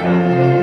Música